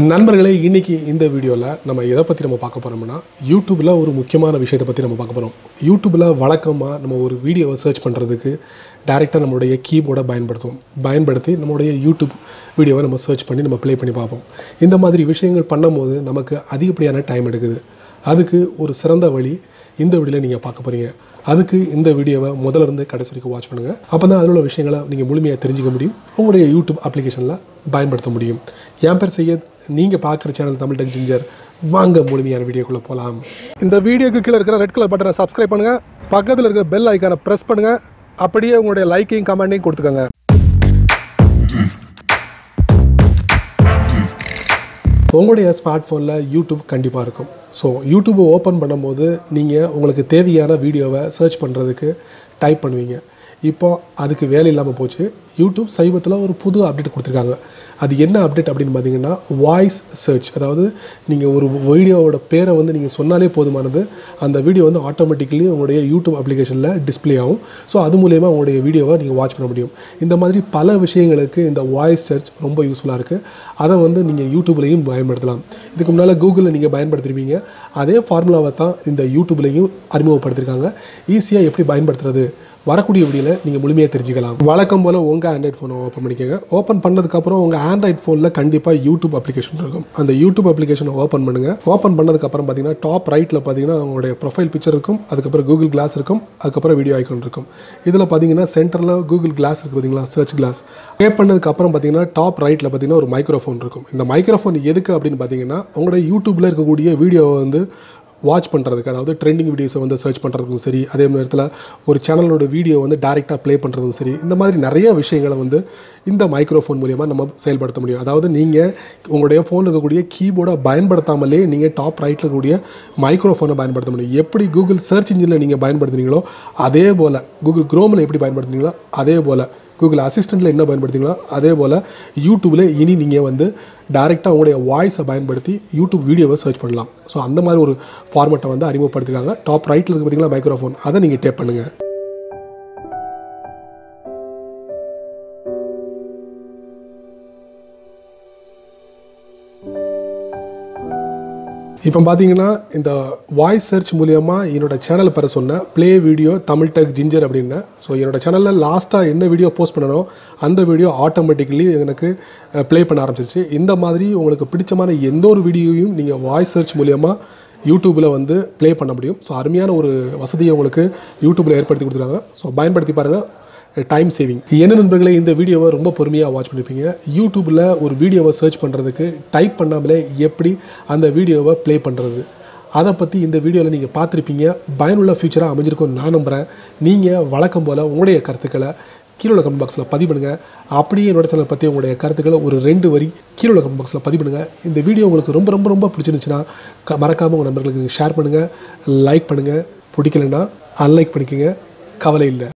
நண்பர்களே இன்னைக்கு இந்த வீடியோவில் நம்ம எதை பற்றி நம்ம பார்க்க போகிறோம்னா யூடியூப்பில் ஒரு முக்கியமான விஷயத்தை பற்றி நம்ம பார்க்க போகிறோம் யூடியூப்பில் வழக்கமாக நம்ம ஒரு வீடியோவை சர்ச் பண்ணுறதுக்கு டேரெக்டாக நம்மளுடைய கீபோர்டை பயன்படுத்துவோம். பயன்படுத்தி நம்மளுடைய யூடியூப் வீடியோவை நம்ம சர்ச் பண்ணி நம்ம ப்ளே பண்ணி பார்ப்போம். இந்த மாதிரி விஷயங்கள் பண்ணும்போது நமக்கு அதிகப்படியான டைம் எடுக்குது. அதுக்கு ஒரு சிறந்த வழி இந்த வீடியோவில் நீங்கள் பார்க்க போகிறீங்க அதுக்கு இந்த வீடியோவை முதல்ல இருந்து கடைசி வரைக்கும் வாட்ச் பண்ணுங்கள் அப்போ தான் அதில் உள்ள விஷயங்களை நீங்கள் முழுமையாக தெரிஞ்சுக்க முடியும். உங்களுடைய யூடியூப் அப்ளிகேஷனில் பயன்படுத்த முடியும். என் பேர் செய்ய நீங்கள் பார்க்குற சேனல் தமிழ் டெக் ஜிஞ்சர். வாங்க முழுமையான வீடியோக்குள்ளே போகலாம் இந்த வீடியோக்கு கீழே இருக்கிற ரெட் கலர் பட்டனை சப்ஸ்கிரைப் பண்ணுங்கள் பக்கத்தில் இருக்கிற பெல் ஐக்கானை ப்ரெஸ் பண்ணுங்கள் அப்படியே உங்களுடைய லைக்கையும் கமெண்ட்டையும் கொடுத்துக்கோங்க. உங்களுடைய ஸ்மார்ட் ஃபோனில் யூடியூப் கண்டிப்பாக இருக்கும். ஸோ யூடியூப்பை ஓப்பன் பண்ணும்போது நீங்கள் உங்களுக்கு தேவையான வீடியோவை சர்ச் பண்ணுறதுக்கு டைப் பண்ணுவீங்க. இப்போ அதுக்கு வேலை இல்லாமல் போச்சு. யூடியூப் சைபத்தில் ஒரு புது அப்டேட் கொடுத்துருக்காங்க. அது என்ன அப்டேட் அப்படின்னு பார்த்தீங்கன்னா வாய்ஸ் சர்ச் அதாவது நீங்கள் ஒரு வீடியோவோட பேரை வந்து நீங்கள் சொன்னாலே போதுமானது. அந்த வீடியோ வந்து ஆட்டோமேட்டிக்கலி உங்களுடைய யூடியூப் அப்ளிகேஷனில் டிஸ்ப்ளே ஆகும். ஸோ அது மூலயமா உங்களுடைய வீடியோவை நீங்கள் வாட்ச் பண்ண முடியும். இந்த மாதிரி பல விஷயங்களுக்கு இந்த வாய்ஸ் சர்ச் ரொம்ப யூஸ்ஃபுல்லாக இருக்குது அதை வந்து நீங்கள் யூடியூப்லேயும் பயன்படுத்தலாம். இதுக்கு முன்னால் கூகுளில் நீங்கள் பயன்படுத்திருப்பீங்க. அதே ஃபார்முலாவை தான் இந்த யூடியூப்லேயும் அறிமுகப்படுத்தியிருக்காங்க ஈஸியாக எப்படி பயன்படுத்துறது? வரக்கூடிய வீடியோவில் நீங்கள் முழுமையாக தெரிஞ்சுக்கலாம். வழக்கம் போல் உங்கள் ஆண்ட்ராய்ட் ஃபோனை ஓப்பன் பண்ணிக்கோங்க. ஓப்பன் பண்ணதுக்கப்புறம் உங்கள் ஆண்ட்ராய்ட் ஃபோனில் கண்டிப்பாக யூடியூப் அப்ளிகேஷன் இருக்கும். அந்த யூடியூப் அப்ளிகேஷனை ஓப்பன் பண்ணுங்கள் ஓப்பன் பண்ணதுக்கப்புறம் பார்த்தீங்கன்னா டாப் ரைட்டில் பார்த்தீங்கன்னா உங்களுடைய ப்ரொஃபைல் பிக்சர் இருக்கும். அதுக்கப்புறம் கூகுள் கிளாஸ் இருக்கும். அதுக்கப்புறம் வீடியோ ஐக்கன் இருக்கும். இதில் பார்த்தீங்கன்னா சென்டரில் கூகுள் கிளாஸ் இருக்குது பார்த்தீங்களா சர்ச் கிளாஸ் பே பண்ணதுக்கப்புறம் பார்த்தீங்கன்னா டாப் ரைட்டில் பார்த்தீங்கன்னா ஒரு மைக்ரோஃபோன் இருக்கும். இந்த மைக்ரோஃபோன் எதுக்கு அப்படின்னு பார்த்தீங்கன்னா உங்களுடைய யூடியூப்பில் இருக்கக்கூடிய வீடியோவை வந்து வாட்ச் பண்ணுறதுக்கு அதாவது ட்ரெண்டிங் வீடியோஸை வந்து சர்ச் பண்ணுறதுக்கும் சரி அதே நேரத்தில் ஒரு சேனலோட வீடியோ வந்து டேரெக்டாக ப்ளே பண்ணுறதும் சரி இந்த மாதிரி நிறைய விஷயங்களை வந்து இந்த மைக்ரோஃபோன் மூலியமாக நம்ம செயல்படுத்த முடியும். அதாவது நீங்கள் உங்களுடைய ஃபோனில் இருக்கக்கூடிய கீபோர்டை பயன்படுத்தாமலே நீங்கள் டாப் ரைட்டில் இருக்கக்கூடிய மைக்ரோஃபோனை பயன்படுத்த முடியும். எப்படி கூகுள் சர்ச் இன்ஜினில் நீங்கள் பயன்படுத்துனீங்களோ அதே போல் கூகுள் க்ரோமில் எப்படி பயன்படுத்துனீங்களோ அதே போல் கூகுள் அசிஸ்டண்ட்டில் என்ன பயன்படுத்திங்களோ அதே போல் யூடியூப்பில் இனி நீங்கள் வந்து டேரெக்டாக உங்களுடைய வாய்ஸை பயன்படுத்தி யூடியூப் வீடியோவை சர்ச் பண்ணலாம். ஸோ அந்த மாதிரி ஒரு ஃபார்மெட்டை வந்து அறிமுகப்படுத்திருக்காங்க. டாப் ரைட்டில் இருக்கு பார்த்தீங்களா மைக்ரோஃபோன் அதை நீங்கள் டேப் பண்ணுங்கள் இப்போ பார்த்தீங்கன்னா இந்த வாய்ஸ் சர்ச் மூலியமாக என்னோட சேனல் பெற சொன்னேன் play video Tamil tech ginger அப்படின்னு. ஸோ என்னோட சேனலில் லாஸ்ட்டாக என்ன வீடியோ போஸ்ட் பண்ணனோ அந்த வீடியோ ஆட்டோமேட்டிக்கலி எனக்கு ப்ளே பண்ண ஆரம்பிச்சிருச்சு. இந்த மாதிரி உங்களுக்கு பிடிச்சமான எந்த ஒரு வீடியோவையும் நீங்கள் வாய்ஸ் சர்ச் மூலியமாக யூடியூப்பில் வந்து ப்ளே பண்ண முடியும். ஸோ அருமையான ஒரு வசதியை உங்களுக்கு யூடியூப்பில் ஏற்படுத்தி கொடுத்துருக்காங்க. ஸோ பயன்படுத்தி பாருங்கள் டைம் சேவிங் என்ன நண்பர்களே இந்த வீடியோவை ரொம்ப பொறுமையாக வாட்ச் பண்ணியிருப்பீங்க யூடியூப்பில் ஒரு வீடியோவை சர்ச் பண்ணுறதுக்கு டைப் பண்ணாமலே எப்படி அந்த வீடியோவை ப்ளே பண்ணுறது அதை பற்றி இந்த வீடியோவில் நீங்கள் பார்த்துருப்பீங்க. பயனுள்ள ஃபியூச்சராக அமைஞ்சிருக்கும் நான் நம்புகிறேன் நீங்கள் வழக்கம் போல் உங்களுடைய கருத்துக்களை கீழே உள்ள கமெண்ட் பாக்ஸில் பதிவு பண்ணுங்கள் அப்படியே என்னோட சேனல் பற்றி உங்களுடைய கருத்துக்களை ஒரு ரெண்டு வரி கீழே உள்ள கமெண்ட் பாக்ஸில் பதிவு பண்ணுங்கள் இந்த வீடியோ உங்களுக்கு ரொம்ப ரொம்ப ரொம்ப பிடிச்சிருந்துச்சுன்னா மறக்காமல் உங்கள் நண்பர்களுக்கு ஷேர் பண்ணுங்கள் லைக் பண்ணுங்கள் பிடிக்கலன்னா அன்லைக் பண்ணிக்கோங்க. கவலை இல்லை.